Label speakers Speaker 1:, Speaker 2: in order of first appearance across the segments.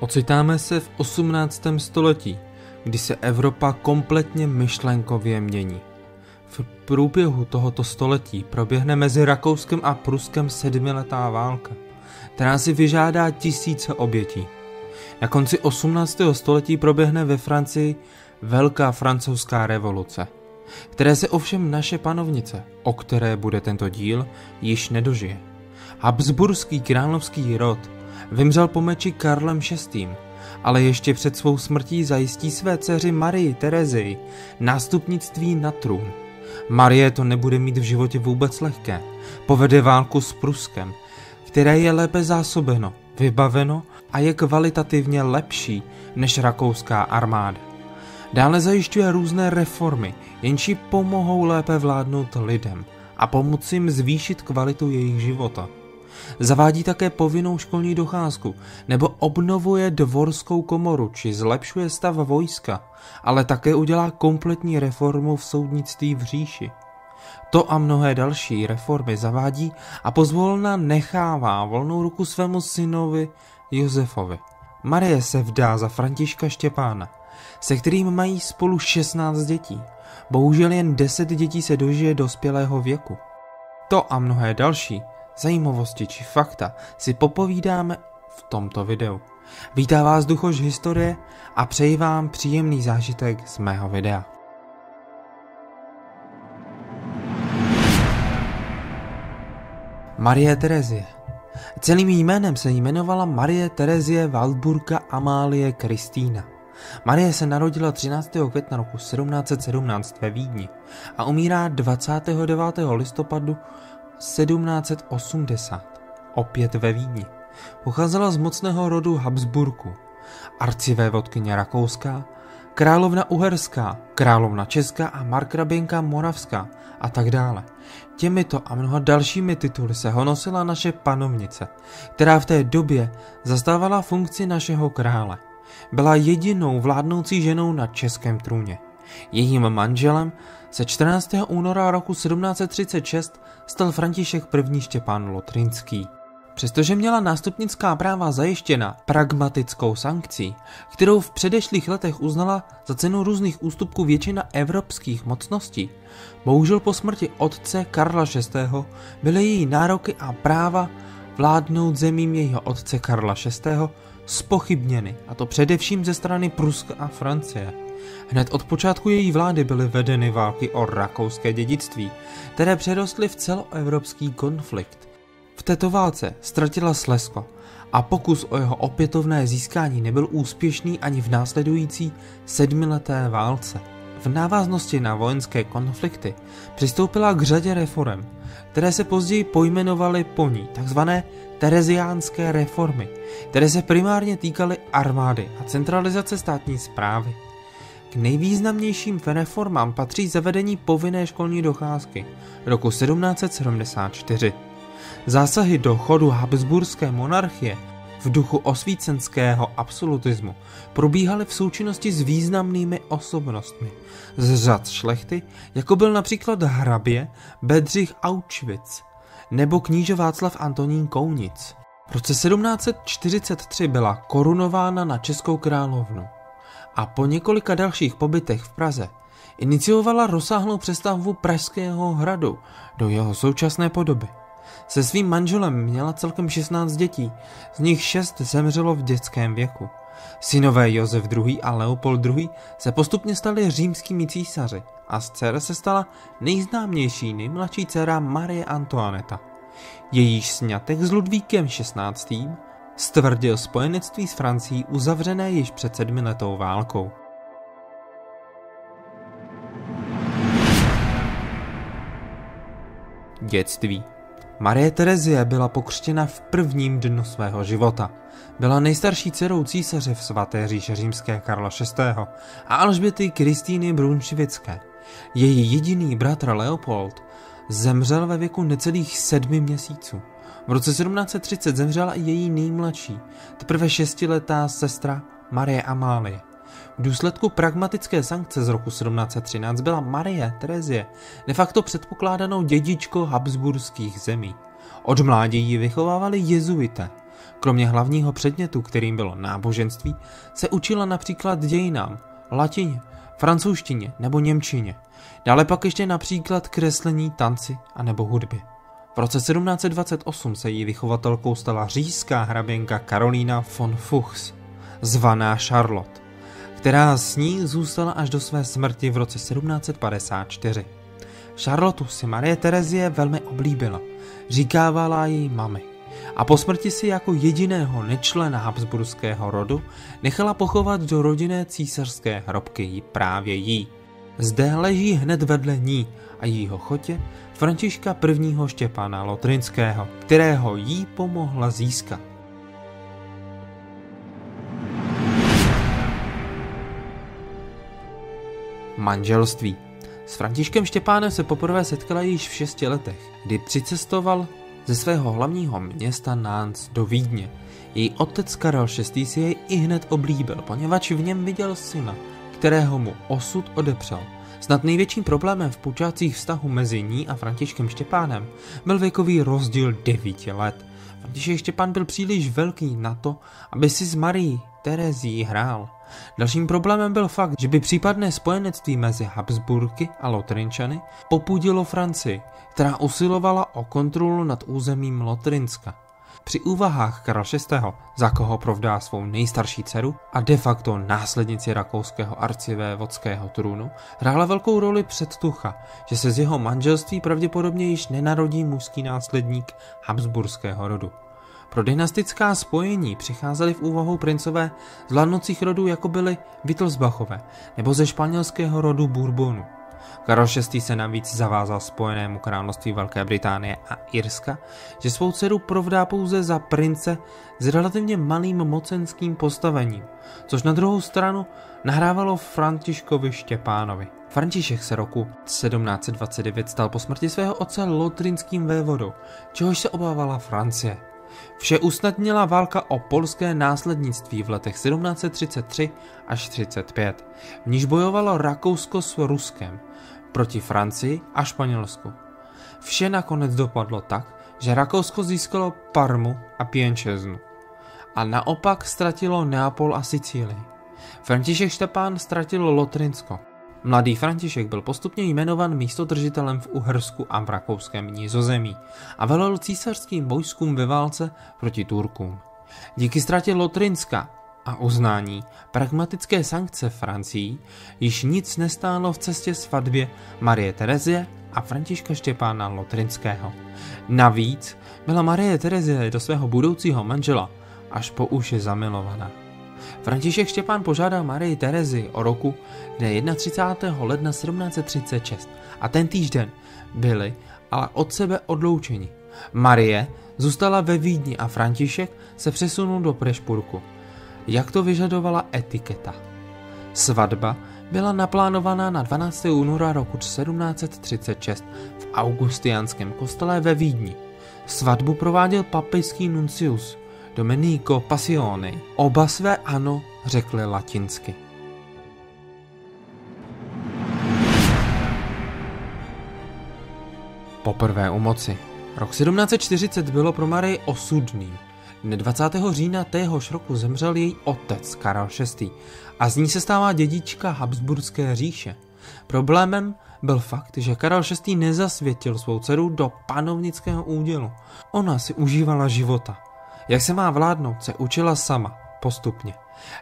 Speaker 1: Ocitáme se v 18. století, kdy se Evropa kompletně myšlenkově mění. V průběhu tohoto století proběhne mezi Rakouskem a Pruskem sedmiletá válka, která si vyžádá tisíce obětí. Na konci 18. století proběhne ve Francii Velká francouzská revoluce, které se ovšem naše panovnice, o které bude tento díl, již nedožije. Habsburský královský rod vymřel po meči Karlem VI., ale ještě před svou smrtí zajistí své dceři Marii Terezii nástupnictví na trůn. Marie to nebude mít v životě vůbec lehké. Povede válku s Pruskem, které je lépe zásobeno, vybaveno a je kvalitativně lepší než rakouská armáda. Dále zajišťuje různé reformy, jenž pomohou lépe vládnout lidem a pomoci jim zvýšit kvalitu jejich života. Zavádí také povinnou školní docházku nebo obnovuje dvorskou komoru či zlepšuje stav vojska, ale také udělá kompletní reformu v soudnictví v říši. To a mnohé další reformy zavádí a pozvolna nechává volnou ruku svému synovi Josefovi. Marie se vdá za Františka Štěpána, se kterým mají spolu 16 dětí. Bohužel jen 10 dětí se dožije dospělého věku. To a mnohé další zajímavosti či fakta si popovídáme v tomto videu. Vítá vás duchož historie a přeji vám příjemný zážitek z mého videa. Marie Terezie Celým jménem se jmenovala Marie Terezie Waldburga Amálie Kristýna. Marie se narodila 13. května roku 1717 ve Vídni a umírá 29. listopadu 1780, opět ve Vídni. Pocházela z mocného rodu Habsburku, arcivévodkyně Rakouská, královna Uherská, královna Česká a markraběnka Moravská a tak dále. Těmito a mnoha dalšími tituly se honosila naše panovnice, která v té době zastávala funkci našeho krále. Byla jedinou vládnoucí ženou na českém trůně. Jejím manželem se 14. února roku 1736 stal František I. Štěpán Lotrinský. Přestože měla nástupnická práva zajištěna pragmatickou sankcí, kterou v předešlých letech uznala za cenu různých ústupků většina evropských mocností, bohužel po smrti otce Karla VI. byly její nároky a práva vládnout zemím jejího otce Karla VI. spochybněny, a to především ze strany Pruska a Francie. Hned od počátku její vlády byly vedeny války o rakouské dědictví, které přerostly v celoevropský konflikt. V této válce ztratila Slesko a pokus o jeho opětovné získání nebyl úspěšný ani v následující sedmileté válce. V návaznosti na vojenské konflikty přistoupila k řadě reform, které se později pojmenovaly po ní, takzvané tereziánské reformy, které se primárně týkaly armády a centralizace státní zprávy. K nejvýznamnějším reformám patří zavedení povinné školní docházky roku 1774. Zásahy do chodu Habsburské monarchie v duchu osvícenského absolutismu probíhaly v součinnosti s významnými osobnostmi z řad šlechty, jako byl například hrabě Bedřich Auschwitz nebo kníže Václav Antonín Kounic. V roce 1743 byla korunována na českou královnu a po několika dalších pobytech v Praze iniciovala rozsáhlou přestavbu Pražského hradu do jeho současné podoby. Se svým manželem měla celkem 16 dětí, z nich 6 zemřelo v dětském věku. Synové Josef II. a Leopold II. se postupně stali římskými císaři a z dcer se stala nejznámější nejmladší dcera Marie Antoineta. Jejíž sňatek s Ludvíkem XVI stvrdil spojenectví s Francií uzavřené již před sedmiletou válkou. Dětství Marie Terezie byla pokřtěna v prvním dnu svého života. Byla nejstarší dcerou císaře v svaté říše římské Karla VI. a Alžběty Kristýny Brunšvické. Její jediný bratr Leopold zemřel ve věku necelých sedmi měsíců. V roce 1730 zemřela i její nejmladší, teprve šestiletá sestra Marie Amálie. V důsledku pragmatické sankce z roku 1713 byla Marie Terezie de facto předpokládanou dědičkou habsburských zemí. Od mládí ji vychovávali jezuité. Kromě hlavního předmětu, kterým bylo náboženství, se učila například dějinám, latině, francouzštině nebo němčině. Dále pak ještě například kreslení, tanci a nebo hudbě. V roce 1728 se její vychovatelkou stala říšská hraběnka Karolína von Fuchs, zvaná Charlotte, která s ní zůstala až do své smrti v roce 1754. Charlotu si Marie Terezie velmi oblíbila, říkávala její mami a po smrti si jako jediného nečlena habsburského rodu nechala pochovat do rodinné císařské hrobky právě jí. Zde leží hned vedle ní a jejího chotě Františka I. Štěpána Lotrinského, kterého jí pomohla získat. Manželství S Františkem Štěpánem se poprvé setkala již v šesti letech, kdy přicestoval ze svého hlavního města Nantes do Vídně. Její otec Karel VI. si jej i hned oblíbil, poněvadž v něm viděl syna, kterého mu osud odepřel. Snad největším problémem v počátcích vztahu mezi ní a Františkem Štěpánem byl věkový rozdíl 9 let. František Štěpán byl příliš velký na to, aby si s Marí Terezí hrál. Dalším problémem byl fakt, že by případné spojenectví mezi Habsburky a Lotrinčany popudilo Francii, která usilovala o kontrolu nad územím Lotrinska. Při úvahách Karla VI. za koho provdá svou nejstarší dceru a de facto následnici rakouského arcivévodského trůnu, hrála velkou roli předtucha, že se z jeho manželství pravděpodobně již nenarodí mužský následník habsburského rodu. Pro dynastická spojení přicházely v úvahu princové z vládnoucích rodů jako byly Wittelsbachové nebo ze španělského rodu Bourbonu. Karol VI. se navíc zavázal spojenému království Velké Británie a Irska, že svou dceru provdá pouze za prince s relativně malým mocenským postavením, což na druhou stranu nahrávalo Františkovi Štěpánovi. František se roku 1729 stal po smrti svého otce lotrinským vévodou, čehož se obávala Francie. Vše usnadnila válka o polské následnictví v letech 1733 až 35, v níž bojovalo Rakousko s Ruskem proti Francii a Španělsku. Vše nakonec dopadlo tak, že Rakousko získalo Parmu a Pienčeznu a naopak ztratilo Neapol a Sicílii. František Štepán ztratil Lotrinsko. Mladý František byl postupně jmenovan místodržitelem v Uhersku a v rakouském nizozemí a velel císařským vojskům ve válce proti Turkům. Díky ztratě Lotrinska a uznání pragmatické sankce Francii již nic nestálo v cestě svatbě Marie Terezie a Františka Štěpána Lotrinského. Navíc byla Marie Terezie do svého budoucího manžela až po uši zamilovaná. František Štěpán požádal Marii Terezi o roku dne 31. ledna 1736 a ten týžden byli ale od sebe odloučeni. Marie zůstala ve Vídni a František se přesunul do Prešpurku. Jak to vyžadovala etiketa. Svatba byla naplánovaná na 12. února roku 1736 v augustiánském kostele ve Vídni. Svatbu prováděl papejský nuncius Domenico Passione. Oba své ano řekli latinsky. Poprvé u moci. Rok 1740 bylo pro Marii osudný. Dne 20. října téhož roku zemřel její otec Karel VI. a z ní se stává dědička Habsburské říše. Problémem byl fakt, že Karel VI. nezasvětil svou dceru do panovnického údělu. Ona si užívala života. Jak se má vládnout, se učila sama, postupně.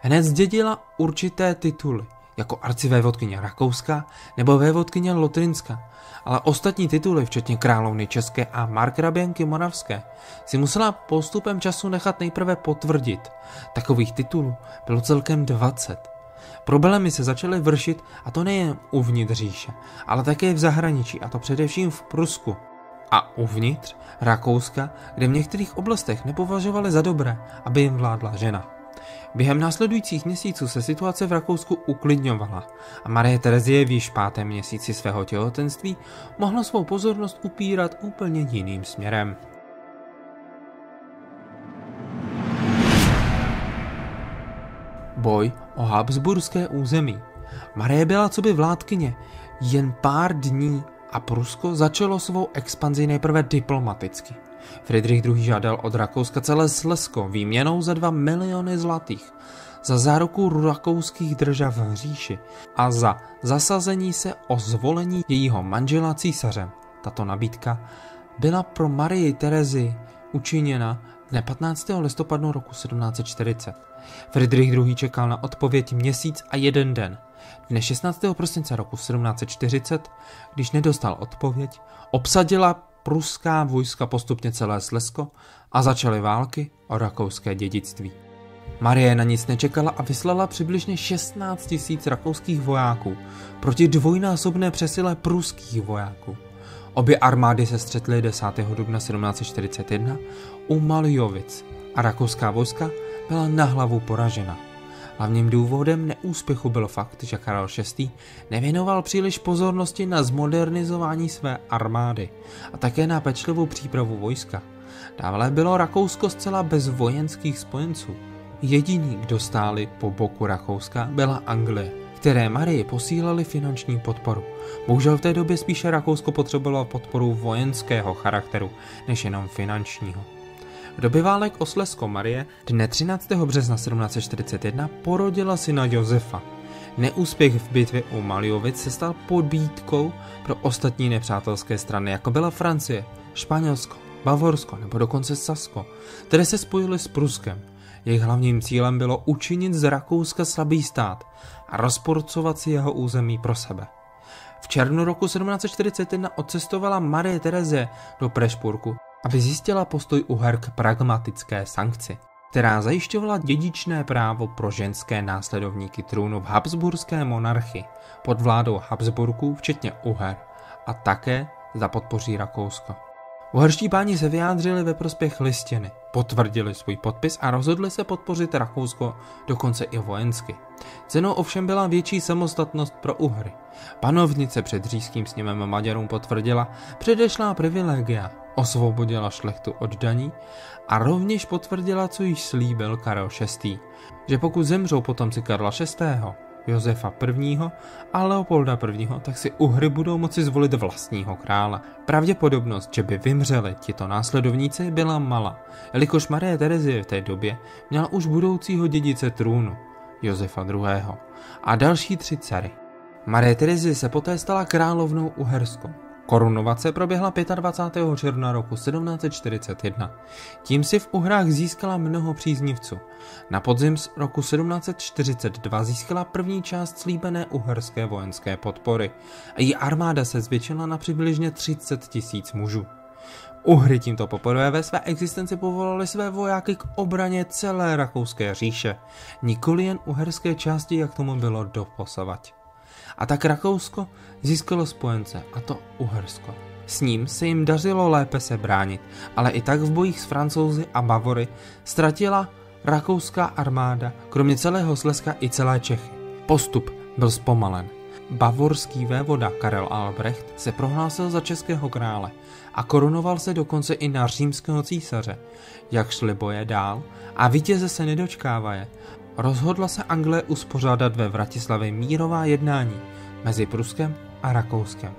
Speaker 1: Hned zdědila určité tituly, jako arcivévodkyně Rakouska nebo vévodkyně Lotrinska, ale ostatní tituly, včetně královny České a markraběnky Moravské, si musela postupem času nechat nejprve potvrdit. Takových titulů bylo celkem 20. Problémy se začaly vršit a to nejen uvnitř říše, ale také v zahraničí a to především v Prusku. A uvnitř Rakouska, kde v některých oblastech nepovažovali za dobré, aby jim vládla žena. Během následujících měsíců se situace v Rakousku uklidňovala a Marie Terezie v již pátém měsíci svého těhotenství mohla svou pozornost upírat úplně jiným směrem. Boj o Habsburské území. Marie byla co by vládkyně jen pár dní a Prusko začalo svou expanzi nejprve diplomaticky. Friedrich II. žádal od Rakouska celé Slezsko výměnou za 2 miliony zlatých, za záruku rakouských držav v říši a za zasazení se o zvolení jejího manžela císařem. Tato nabídka byla pro Marii Terezi učiněna dne 15. listopadu roku 1740. Friedrich II. čekal na odpověď měsíc a jeden den. Dne 16. prosince roku 1740, když nedostal odpověď, obsadila pruská vojska postupně celé Slezsko a začaly války o rakouské dědictví. Marie na nic nečekala a vyslala přibližně 16 tisíc rakouských vojáků proti dvojnásobné přesile pruských vojáků. Obě armády se střetly 10. dubna 1741 u Maljovic a rakouská vojska byla na hlavu poražena. Hlavním důvodem neúspěchu byl fakt, že Karel VI. nevěnoval příliš pozornosti na zmodernizování své armády a také na pečlivou přípravu vojska. Dále bylo Rakousko zcela bez vojenských spojenců. Jediný, kdo stáli po boku Rakouska, byla Anglie, které Marii posílali finanční podporu. Bohužel v té době spíše Rakousko potřebovalo podporu vojenského charakteru, než jenom finančního. V době válek o Slesko Marie dne 13. března 1741 porodila syna Josefa. Neúspěch v bitvě u Maliovic se stal podbítkou pro ostatní nepřátelské strany, jako byla Francie, Španělsko, Bavorsko nebo dokonce Sasko, které se spojily s Pruskem. Jejich hlavním cílem bylo učinit z Rakouska slabý stát a rozporcovat si jeho území pro sebe. V červnu roku 1741 odcestovala Marie Terezie do Prešpurku, aby zjistila postoj Uher k pragmatické sankci, která zajišťovala dědičné právo pro ženské následovníky trůnu v Habsburské monarchii pod vládou Habsburků, včetně Uher, a také za podpoří Rakousko. Uherští páni se vyjádřili ve prospěch listiny, potvrdili svůj podpis a rozhodli se podpořit Rakousko dokonce i vojensky. Cenou ovšem byla větší samostatnost pro Uhry. Panovnice před říšským sněmem Maďarům potvrdila předešlá privilegia, osvobodila šlechtu od daní a rovněž potvrdila, co již slíbil Karel VI., že pokud zemřou potomci Karla VI., Josefa I. a Leopolda I., tak si Uhry budou moci zvolit vlastního krále. Pravděpodobnost, že by vymřeli tito následovníci, byla malá, jelikož Marie Terezie v té době měla už budoucího dědice trůnu, Josefa II. a další tři dcery. Marie Terezie se poté stala královnou Uherskou. Korunovace proběhla 25. června roku 1741. Tím si v Uhrách získala mnoho příznivců. Na podzim z roku 1742 získala první část slíbené uherské vojenské podpory její armáda se zvětšila na přibližně 30 tisíc mužů. Uhry tímto poprvé ve své existenci povolali své vojáky k obraně celé rakouské říše, nikoli jen uherské části, jak tomu bylo doposavať. A tak Rakousko získalo spojence, a to Uhersko. S ním se jim dařilo lépe se bránit, ale i tak v bojích s Francouzi a Bavory ztratila rakouská armáda, kromě celého Slezska i celé Čechy. Postup byl zpomalen. Bavorský vévoda Karel Albrecht se prohlásil za českého krále a korunoval se dokonce i na římského císaře. Jak šly boje dál a vítěze se nedočkávaje, rozhodla se Anglie uspořádat ve Vratislavě mírová jednání mezi Pruskem a Rakouskem.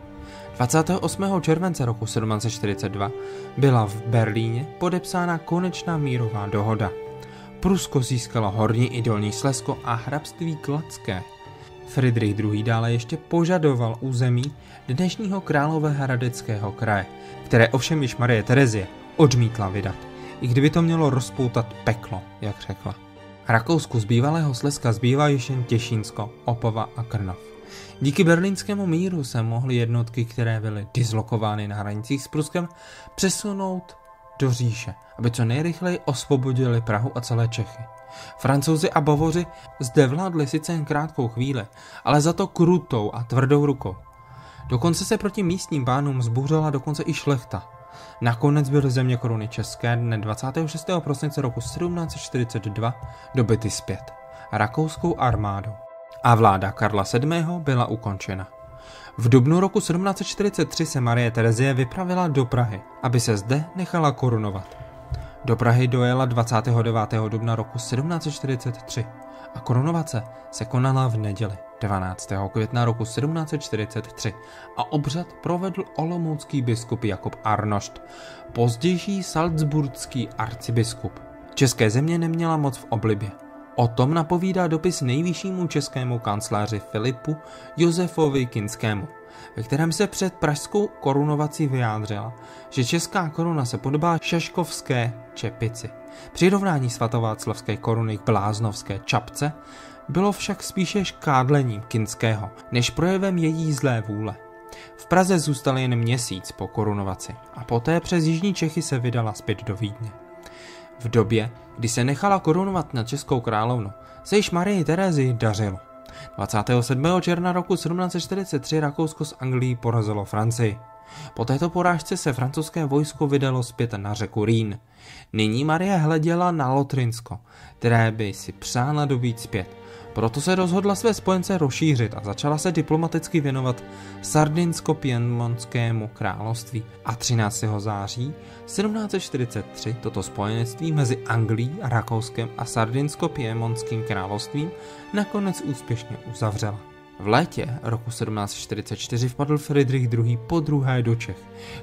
Speaker 1: 28. července roku 1742 byla v Berlíně podepsána konečná mírová dohoda. Prusko získalo horní i dolní Slesko a hrabství Kladské. Friedrich II. dále ještě požadoval území dnešního královéhradeckého kraje, které ovšem již Marie Terezie odmítla vydat, i kdyby to mělo rozpoutat peklo, jak řekla. Rakousku z bývalého Slezska zbývá již jen Těšínsko, Opava a Krnov. Díky berlínskému míru se mohly jednotky, které byly dislokovány na hranicích s Pruskem, přesunout do říše, aby co nejrychleji osvobodili Prahu a celé Čechy. Francouzi a Bavoři zde vládli sice jen krátkou chvíli, ale za to krutou a tvrdou rukou. Dokonce se proti místním pánům zbouřila dokonce i šlechta. Nakonec byly země koruny české dne 26. prosince roku 1742 dobyty zpět rakouskou armádou a vláda Karla VII. byla ukončena. V dubnu roku 1743 se Marie Terezie vypravila do Prahy, aby se zde nechala korunovat. Do Prahy dojela 29. dubna roku 1743 a korunovace se konala v neděli 12. května roku 1743 a obřad provedl olomoucký biskup Jakob Arnošt, pozdější salzburský arcibiskup. České země neměla moc v oblibě. O tom napovídá dopis nejvyššímu českému kancléři Filipu Josefovi Kinskému, ve kterém se před pražskou korunovací vyjádřila, že česká koruna se podobá šaškovské čepici. Přirovnání svatováclavské koruny k bláznovské čapce bylo však spíše škádlením Kinského, než projevem její zlé vůle. V Praze zůstal jen měsíc po korunovaci a poté přes Jižní Čechy se vydala zpět do Vídně. V době, kdy se nechala korunovat na českou královnu, se již Marii Terezii dařilo. 27. června roku 1743 Rakousko s Anglií porazilo Francii. Po této porážce se francouzské vojsko vydalo zpět na řeku Rýn. Nyní Marie hleděla na Lotrinsko, které by si přála dobít zpět proto se rozhodla své spojence rozšířit a začala se diplomaticky věnovat Sardinsko-Piemonskému království. A 13. září 1743 toto spojenectví mezi Anglií, Rakouskem a Sardinsko-Piemonským královstvím nakonec úspěšně uzavřela. V létě roku 1744 vpadl Friedrich II. po druhé do Čech.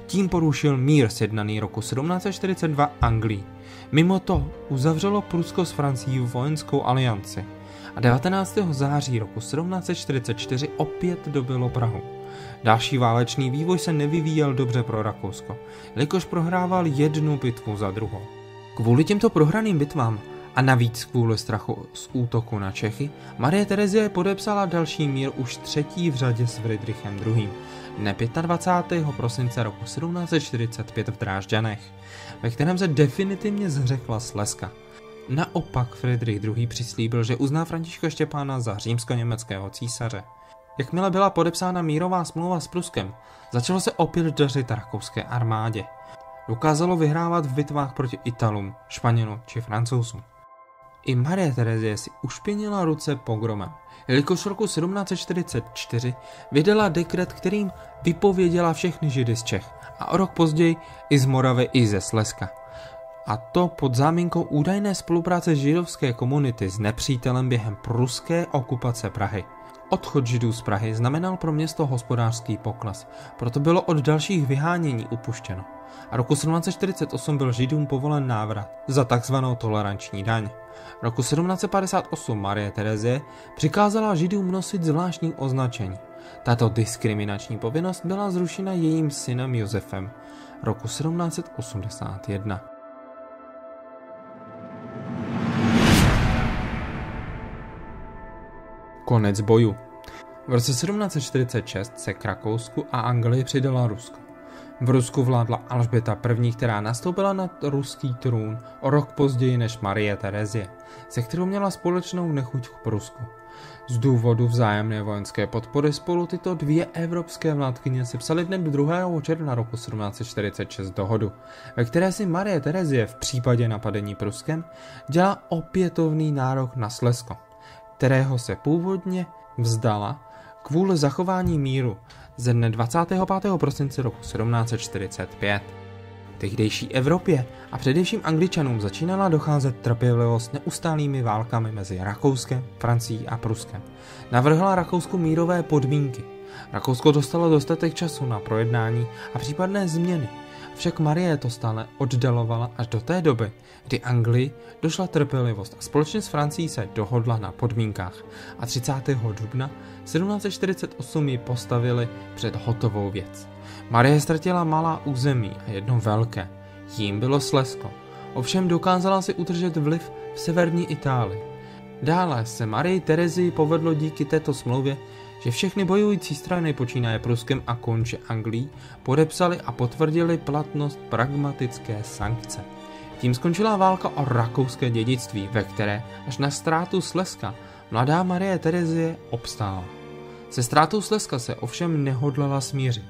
Speaker 1: Tím porušil mír sjednaný roku 1742 Anglii. Mimo to uzavřelo Prusko s Francií vojenskou alianci a 19. září roku 1744 opět dobilo Prahu. Další válečný vývoj se nevyvíjel dobře pro Rakousko, jelikož prohrával jednu bitvu za druhou. Kvůli těmto prohraným bitvám a navíc kvůli strachu z útoku na Čechy, Marie Terezie podepsala další mír už třetí v řadě s Friedrichem II. dne 25. prosince roku 1745 v Drážďanech, ve kterém se definitivně zřekla Slezska. Naopak Friedrich II. přislíbil, že uzná Františka Štěpána za římsko-německého císaře. Jakmile byla podepsána mírová smlouva s Pruskem, začalo se opět dařit rakouské armádě. Dokázalo vyhrávat v bitvách proti Italům, Španělům či Francouzům. I Marie Terezie si ušpinila ruce pogromem, jelikož v roku 1744 vydala dekret, kterým vypověděla všechny židy z Čech a o rok později i z Moravy i ze Slezska a to pod záminkou údajné spolupráce židovské komunity s nepřítelem během pruské okupace Prahy. Odchod židů z Prahy znamenal pro město hospodářský pokles, proto bylo od dalších vyhánění upuštěno. A roku 1748 byl židům povolen návrat za takzvanou toleranční daň. Roku 1758 Marie Terezie přikázala židům nosit zvláštní označení. Tato diskriminační povinnost byla zrušena jejím synem Josefem roku 1781. Konec boju. V roce 1746 se k Rakousku a Anglii přidala Rusko. V Rusku vládla Alžběta I., která nastoupila na ruský trůn o rok později než Marie Terezie, se kterou měla společnou nechuť k Prusku. Z důvodu vzájemné vojenské podpory spolu tyto dvě evropské vládkyně se psali dne 2. června roku 1746 dohodu, ve které si Marie Terezie v případě napadení Pruskem dělá opětovný nárok na Slesko kterého se původně vzdala kvůli zachování míru ze dne 25. prosince roku 1745. Tehdejší Evropě a především Angličanům začínala docházet trpělivost neustálými válkami mezi Rakouskem, Francií a Pruskem. Navrhla Rakousku mírové podmínky. Rakousko dostalo dostatek času na projednání a případné změny však Marie to stále oddalovala až do té doby, kdy Anglii došla trpělivost a společně s Francií se dohodla na podmínkách a 30. dubna 1748 ji postavili před hotovou věc. Marie ztratila malá území a jedno velké, jím bylo Slesko. Ovšem dokázala si udržet vliv v severní Itálii. Dále se Marii Terezii povedlo díky této smlouvě že všechny bojující strany počínaje Pruskem a konče Anglií podepsali a potvrdili platnost pragmatické sankce. Tím skončila válka o rakouské dědictví, ve které až na ztrátu Slezska mladá Marie Terezie obstála. Se ztrátou Slezska se ovšem nehodlala smířit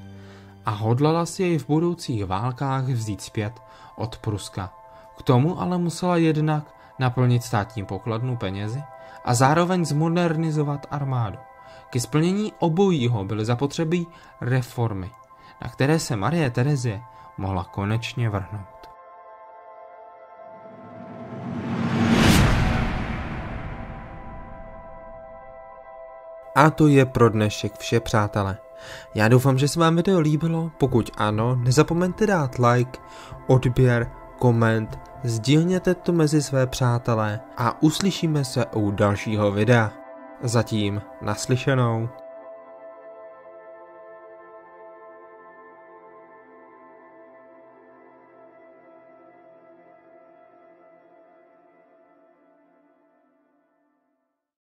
Speaker 1: a hodlala si jej v budoucích válkách vzít zpět od Pruska. K tomu ale musela jednak naplnit státní pokladnu penězi a zároveň zmodernizovat armádu. Ke splnění obojího byly zapotřebí reformy, na které se Marie Terezie mohla konečně vrhnout. A to je pro dnešek vše, přátelé. Já doufám, že se vám video líbilo, pokud ano, nezapomeňte dát like, odběr, koment, sdílněte to mezi své přátelé a uslyšíme se u dalšího videa. Zatím naslyšenou.